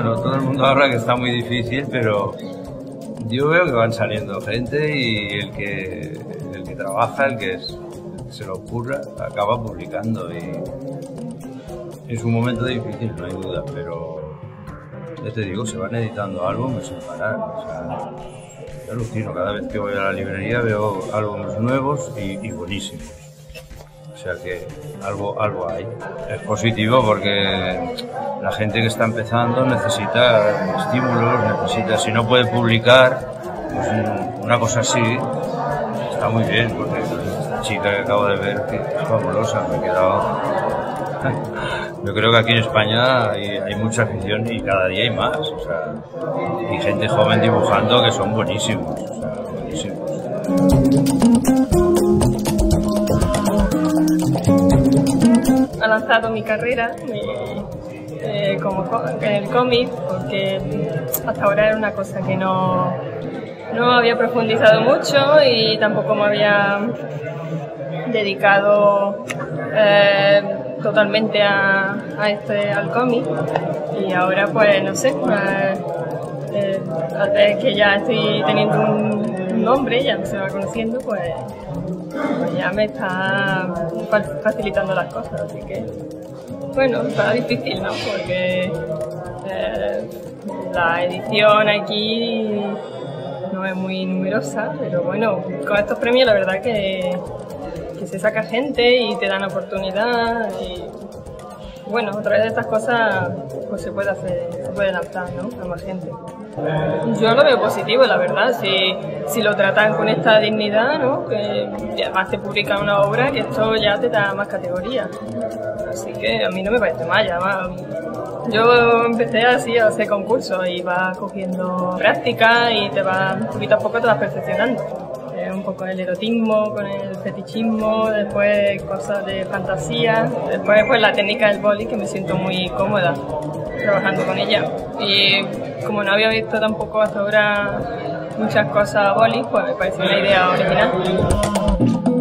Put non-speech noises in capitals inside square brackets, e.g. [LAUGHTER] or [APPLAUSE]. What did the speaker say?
ahora que está muy difícil, pero yo veo que van saliendo gente y el que, el que trabaja, el que se lo ocurra, acaba publicando. Y es un momento difícil, no hay duda, pero ya te digo, se van editando álbumes sin parar. O sea, yo alucino, cada vez que voy a la librería veo álbumes nuevos y, y buenísimos. O sea que algo, algo hay. Es positivo porque la gente que está empezando necesita estímulos, necesita, si no puede publicar, pues una cosa así está muy bien, porque esta chica que acabo de ver que es fabulosa, me he quedado. [LAUGHS] Yo creo que aquí en España hay, mucha afición y cada día hay más. O y gente joven dibujando que son buenísimos. O buenísimos. Ha lanzado mi carrera eh, como en el cómic porque hasta ahora era una cosa que no, no había profundizado mucho y tampoco me había dedicado eh, totalmente a, este, al cómic. Y ahora pues no sé eh, eh, que ya estoy teniendo un nombre ya se va conociendo pues pues ya me está facilitando las cosas, así que bueno, está difícil, ¿no? Porque eh, la edición aquí no es muy numerosa, pero bueno, con estos premios la verdad que, se saca gente y te dan oportunidad y bueno, a través de estas cosas pues se puede hacer, se puede lanzar, ¿no? A más gente. Yo lo veo positivo, la verdad, si, si lo tratan con esta dignidad, ¿no? Que además te publican una obra que esto ya te da más categoría. Así que a mí no me parece mal, además. Yo empecé así a hacer concursos y vas cogiendo práctica y te vas, poquito a poco te vas perfeccionando un poco el erotismo con el fetichismo, después cosas de fantasía, después pues la técnica del boli que me siento muy cómoda trabajando con ella. Y como no había visto tampoco hasta ahora muchas cosas boli, pues me pareció una idea original.